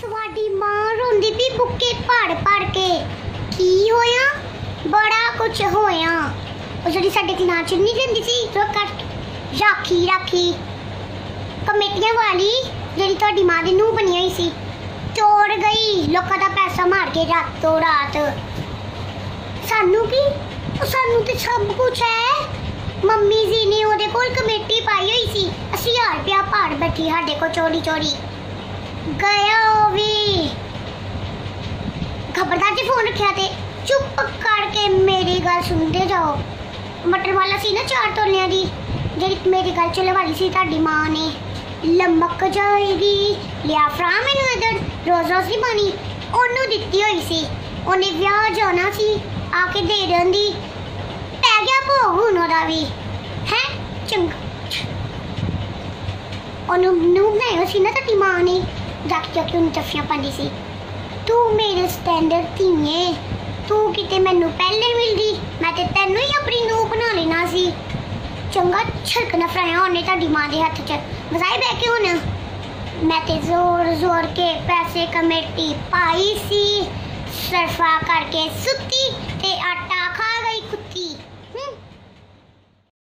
ਤੁਹਾਡੀ ਮਾਂ ਰੋਂਦੀ ਵੀ ਬੁੱਕੇ ਪੜ ਪੜ ਕੇ। ਕੀ ਹੋਇਆ? ਬੜਾ ਕੁਝ ਹੋਇਆ। ਉਹ ਜਿਹੜੀ ਸਾਡੇ ਦੀ ਨਾਂ ਚੁੰਨੀ ਦਿੰਦੀ ਸੀ ਜੋ ਕੱਟ ਰਾਖੀ ਰਾਖੀ। ਕਮੇਟੀਆਂ ਵਾਲੀ ਜਿਹੜੀ ਤੁਹਾਡੀ ਮਾਂ ਦੀ ਨੂੰਹ ਬਣੀ ਹੋਈ ਸੀ ਚੋਰ ਗਈ। ਲੋਕਾਂ ਦਾ ਪੈਸਾ ਮਾਰ ਕੇ ਰਾਤੋਂ ਰਾਤ। ਸਾਨੂੰ ਕੀ? ਉਹ ਸਾਨੂੰ ਤੇ ਸਭ ਕੁਝ ਹੈ। ਮੰਮੀ ਜੀ ਨੇ ਉਹਦੇ ਕੋਲ ਕਮੇਟੀ ਪਾਈ ਹੋਈ ਸੀ। ਅਸੀਂ 80000 ਰੁਪਇਆ ਭਾੜ ਬੈਠੀ, ਸਾਡੇ ਕੋਲ ਚੋਰੀ ਚੋਰੀ ਗਏ ਖਬਰਦਾਰ ਜੇ ਫੋਨ ਰੱਖਿਆ ਤੇ ਚੁੱਪ ਕਰਕੇ ਮੇਰੀ ਗੱਲ ਸੁਣਦੇ ਜਾਓ। ਮਟਰ ਵਾਲਾ ਸੀ ਨਾ ਚਾਰ ਤੋਲਿਆਂ ਦੀ, ਜਿਹੜੀ ਮੇਰੀ ਗੱਲ ਚੁੱਲੇ ਸੀ ਤੁਹਾਡੀ ਮਾਂ ਨੇ। ਲੰਮਕ ਜਾਏਗੀ, ਲਿਆ ਫਰਾ ਮੈਨੂੰ ਇਧਰ, ਰੋਜ਼ ਰੋਜ਼ ਦੀ ਪਾਣੀ ਉਹਨੂੰ ਦਿੱਤੀ ਹੋਈ ਸੀ, ਉਹਨੇ ਵਿਆਹ ਜਾਣਾ ਸੀ, ਆ ਕੇ ਦੇ ਦਿੰਦੀ। ਪੈ ਗਿਆ ਭੋਗ ਹੁਣ ਉਹਦਾ ਵੀ, ਹੈ? ਚੰਗਾ। ਉਹਨੂੰ ਨੂੰ ਬਣਾਇਆ ਸੀ ਨਾ ਤੁਹਾਡੀ ਮਾਂ ਨੇ, ਜਾ ਕੇ ਉਹਨੂੰ ਜੱਫੀਆਂ ਪਾਉਂਦੀ ਸੀ। ਤੂੰ ਮੇਰੇ ਸਟੈਂਡਰਡ ਧੀਏ। ਤੂੰ ਕਿਤੇ ਮੈਨੂੰ ਪਹਿਲੇ ਮਿਲਦੀ। ਮੈਂ ਤੇ ਤੈਨੂੰ ਹੀ ਆਪਣੀ ਨੂੰਹ ਬਣਾ ਲੈਣਾ ਸੀ। ਚੰਗਾ ਛੜਕਣਾ ਫਰਾਇਆ ਉਹਨੇ ਤੁਹਾਡੀ ਮਾਂ ਦੇ ਹੱਥ 'ਚ। ਵਸਾਈ ਬੈ ਕੇ ਹੁਣ। ਮੈਂ ਤੇ ਜ਼ੋਰ ਜ਼ੋਰ ਕੇ ਪੈਸੇ ਕਮੇਟੀ ਪਾਈ ਸੀ। ਸਰਫਾ ਕਰਕੇ ਸੁੱਤੀ ਤੇ ਆਟਾ ਖਾ ਗਈ